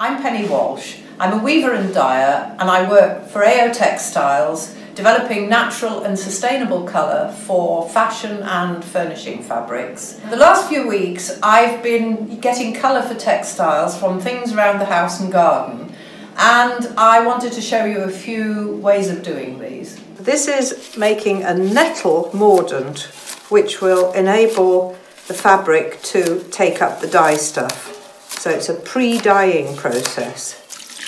I'm Penny Walsh. I'm a weaver and dyer and I work for AO Textiles developing natural and sustainable colour for fashion and furnishing fabrics. The last few weeks I've been getting colour for textiles from things around the house and garden and I wanted to show you a few ways of doing these. This is making a nettle mordant which will enable the fabric to take up the dye stuff. So it's a pre-dyeing process.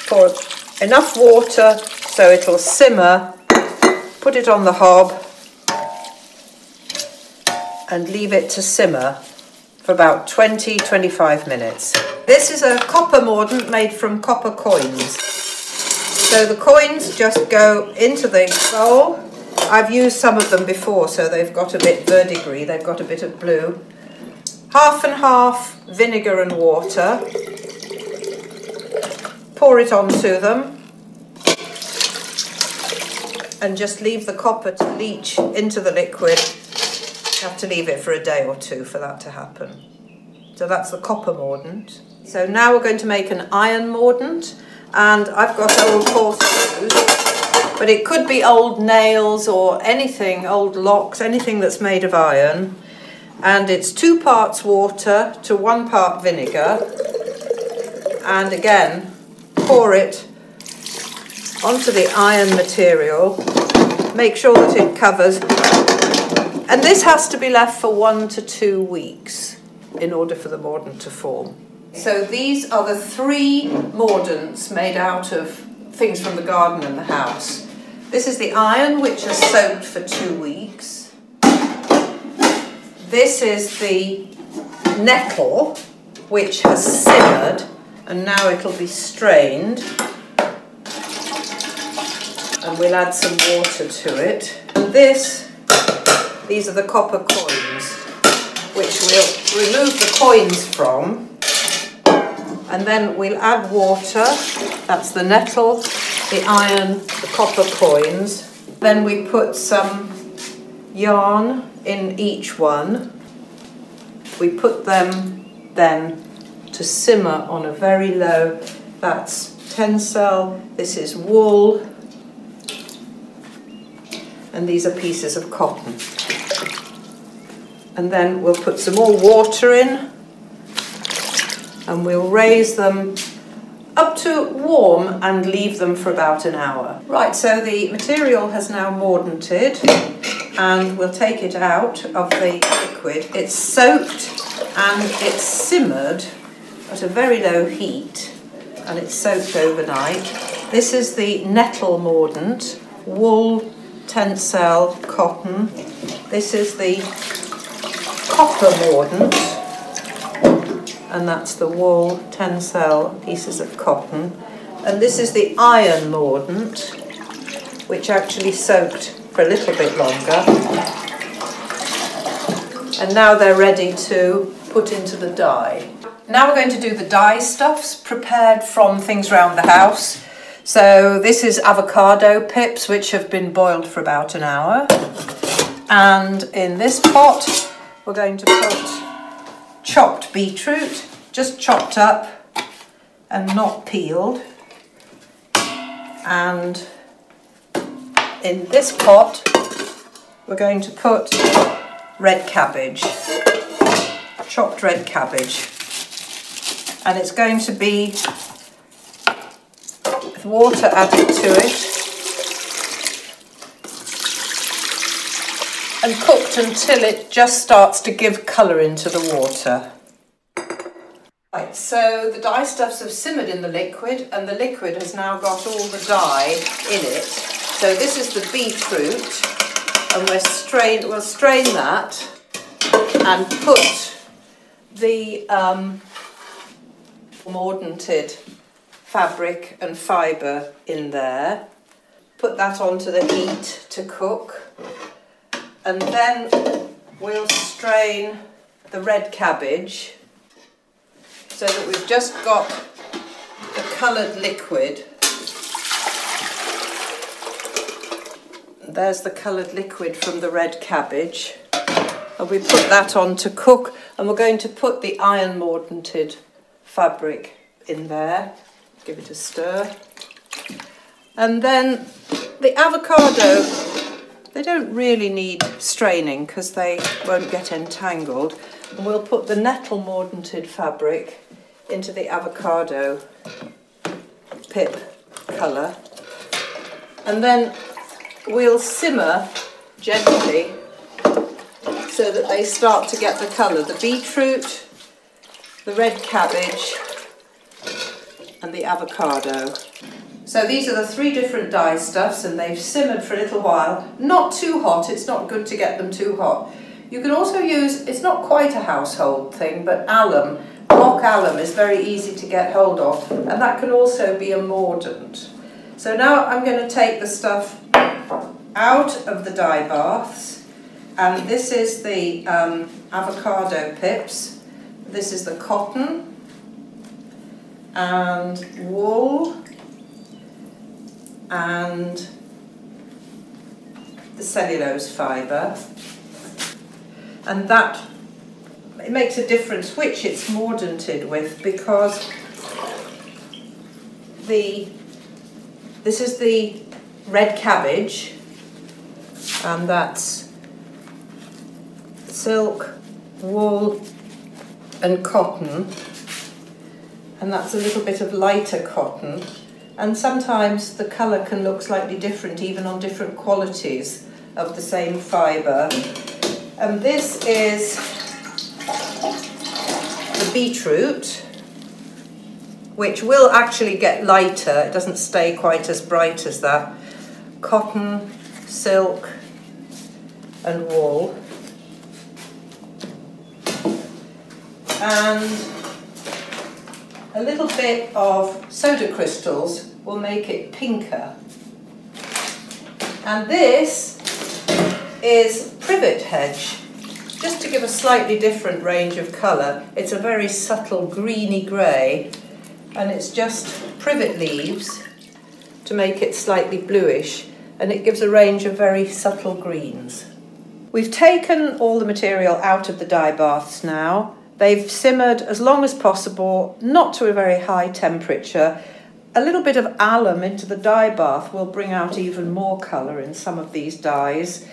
Pour enough water so it'll simmer put it on the hob and leave it to simmer for about 20-25 minutes. This is a copper mordant made from copper coins. So the coins just go into the bowl. I've used some of them before so they've got a bit verdigris, they've got a bit of blue. Half and half vinegar and water. Pour it onto them and just leave the copper to leach into the liquid. You have to leave it for a day or two for that to happen. So that's the copper mordant. So now we're going to make an iron mordant and I've got old horseshoes but it could be old nails or anything, old locks, anything that's made of iron and it's two parts water to one part vinegar and again pour it onto the iron material, make sure that it covers, and this has to be left for one to two weeks in order for the mordant to form. So these are the three mordants made out of things from the garden and the house. This is the iron which has soaked for two weeks. This is the nettle which has simmered and now it'll be strained and we'll add some water to it. And this, these are the copper coins, which we'll remove the coins from. And then we'll add water, that's the nettle, the iron, the copper coins. Then we put some yarn in each one. We put them then to simmer on a very low, that's tencel, this is wool, and these are pieces of cotton. And then we'll put some more water in and we'll raise them up to warm and leave them for about an hour. Right, so the material has now mordanted and we'll take it out of the liquid. It's soaked and it's simmered at a very low heat and it's soaked overnight. This is the nettle mordant, wool tencel cotton. This is the copper mordant, and that's the wool tencel pieces of cotton. And this is the iron mordant, which actually soaked for a little bit longer. And now they're ready to put into the dye. Now we're going to do the dye stuffs prepared from things around the house. So this is avocado pips which have been boiled for about an hour. And in this pot we're going to put chopped beetroot, just chopped up and not peeled. And in this pot we're going to put red cabbage, chopped red cabbage. And it's going to be with water added to it and cooked until it just starts to give colour into the water. Right, so the dye stuffs have simmered in the liquid and the liquid has now got all the dye in it. So this is the beetroot and we're strain, we'll strain that and put the um, mordanted fabric and fibre in there. Put that onto the heat to cook. And then we'll strain the red cabbage so that we've just got the coloured liquid. There's the coloured liquid from the red cabbage. And we put that on to cook and we're going to put the iron mordanted fabric in there give it a stir. And then the avocado, they don't really need straining because they won't get entangled. And we'll put the nettle mordanted fabric into the avocado pip colour. And then we'll simmer gently so that they start to get the colour. The beetroot, the red cabbage and the avocado. So these are the three different dye stuffs and they've simmered for a little while. Not too hot, it's not good to get them too hot. You can also use, it's not quite a household thing, but alum, block alum is very easy to get hold of and that can also be a mordant. So now I'm going to take the stuff out of the dye baths and this is the um, avocado pips, this is the cotton. And wool. And the cellulose fibre. And that it makes a difference which it's mordanted with because the this is the red cabbage and that's silk, wool and cotton and that's a little bit of lighter cotton and sometimes the colour can look slightly different even on different qualities of the same fibre. And this is the beetroot which will actually get lighter, it doesn't stay quite as bright as that. Cotton, silk and wool. And a little bit of soda crystals will make it pinker. And this is privet hedge, just to give a slightly different range of colour. It's a very subtle greeny grey and it's just privet leaves to make it slightly bluish and it gives a range of very subtle greens. We've taken all the material out of the dye baths now. They've simmered as long as possible, not to a very high temperature. A little bit of alum into the dye bath will bring out even more colour in some of these dyes.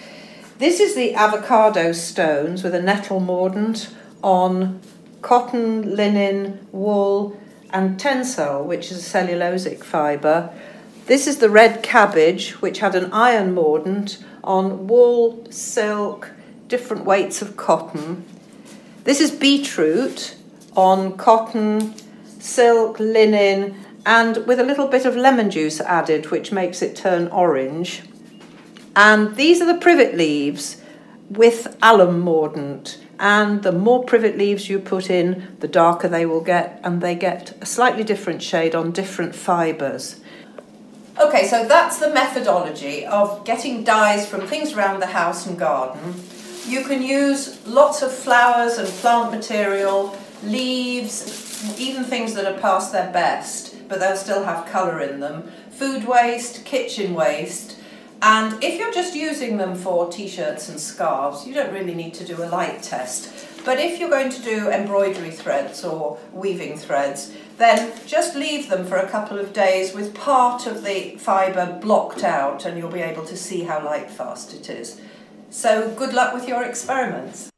This is the avocado stones with a nettle mordant on cotton, linen, wool, and tencel, which is a cellulosic fibre. This is the red cabbage, which had an iron mordant on wool, silk, different weights of cotton. This is beetroot on cotton, silk, linen, and with a little bit of lemon juice added, which makes it turn orange. And these are the privet leaves with alum mordant and the more privet leaves you put in, the darker they will get, and they get a slightly different shade on different fibres. Okay, so that's the methodology of getting dyes from things around the house and garden. You can use lots of flowers and plant material, leaves, even things that are past their best, but they'll still have colour in them, food waste, kitchen waste, and if you're just using them for t-shirts and scarves, you don't really need to do a light test. But if you're going to do embroidery threads or weaving threads, then just leave them for a couple of days with part of the fibre blocked out and you'll be able to see how light fast it is. So good luck with your experiments.